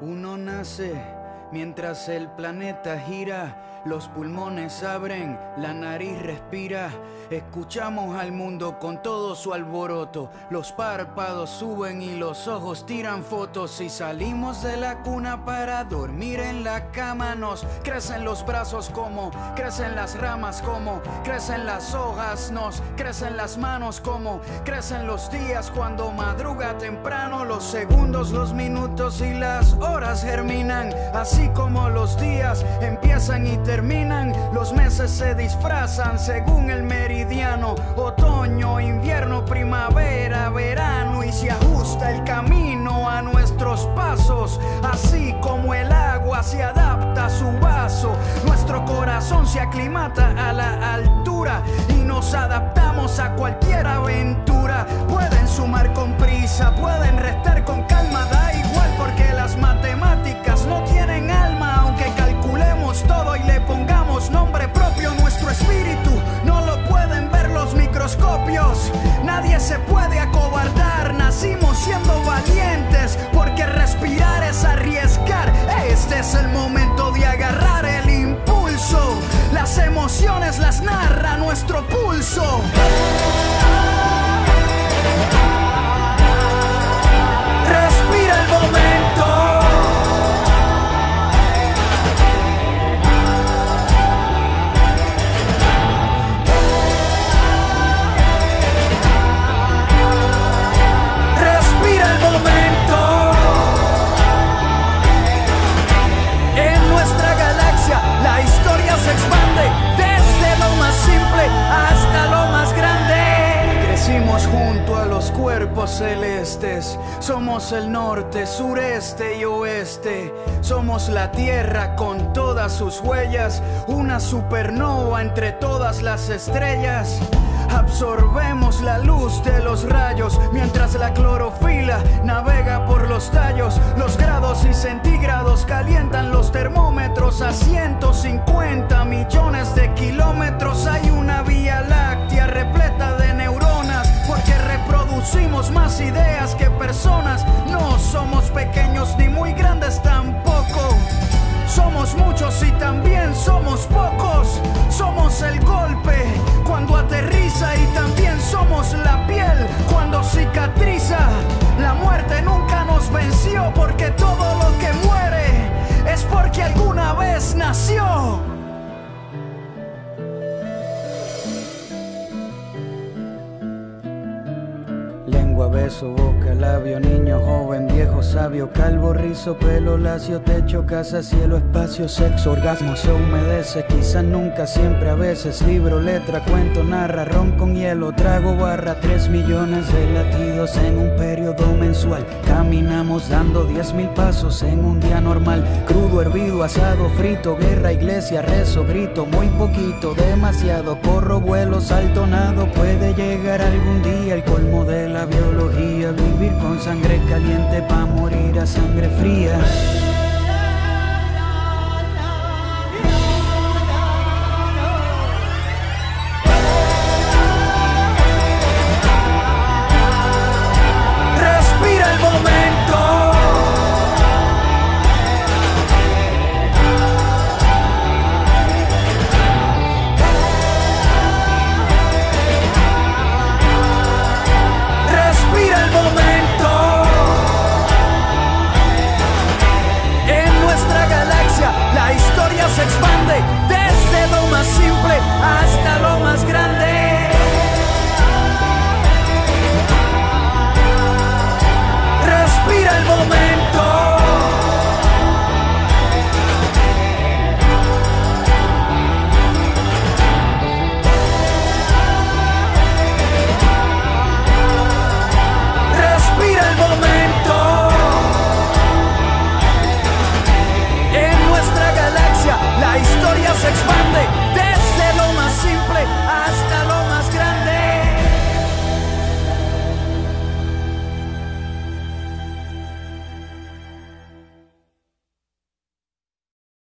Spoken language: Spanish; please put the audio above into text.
Uno nace mientras el planeta gira, los pulmones abren, la nariz respira. Escuchamos al mundo con todo su alboroto. Los párpados suben y los ojos tiran fotos. Y salimos de la cuna para dormir en la cama. Nos crecen los brazos como crecen las ramas, como crecen las hojas. Nos crecen las manos como crecen los días cuando madruga temprano. Los segundos, los minutos y las horas germinan. Como los días empiezan y terminan, los meses se disfrazan según el meridiano. Otoño, invierno, primavera, verano y se ajusta el camino a nuestros pasos. Así como el agua se adapta a su vaso, nuestro corazón se aclimata a la altura y nos adaptamos a cualquier aventura. Pueden sumar con prisa, pueden restar es el momento de agarrar el impulso. Las emociones las narra nuestro pulso. Somos el norte, sureste y oeste. Somos la tierra con todas sus huellas. Una supernova entre todas las estrellas. Absorbemos la luz de los rayos mientras la clorofila navega por los tallos. Los grados y centígrados calientan los termómetros ideas que personas. Beso, boca, labio, niño, joven, viejo, sabio, calvo, rizo, pelo, lacio, techo, casa, cielo, espacio, sexo, orgasmo, se humedece, quizás nunca, siempre, a veces, libro, letra, cuento, narra, ron con hielo, trago, barra, tres millones de latidos en un periodo mensual. Caminamos dando diez mil pasos en un día normal, crudo, hervido, asado, frito, guerra, iglesia, rezo, grito, muy poquito, demasiado, corro, vuelo, salto, nado, puede llegar algún día el colmo de la vivir con sangre caliente pa' morir a sangre fría.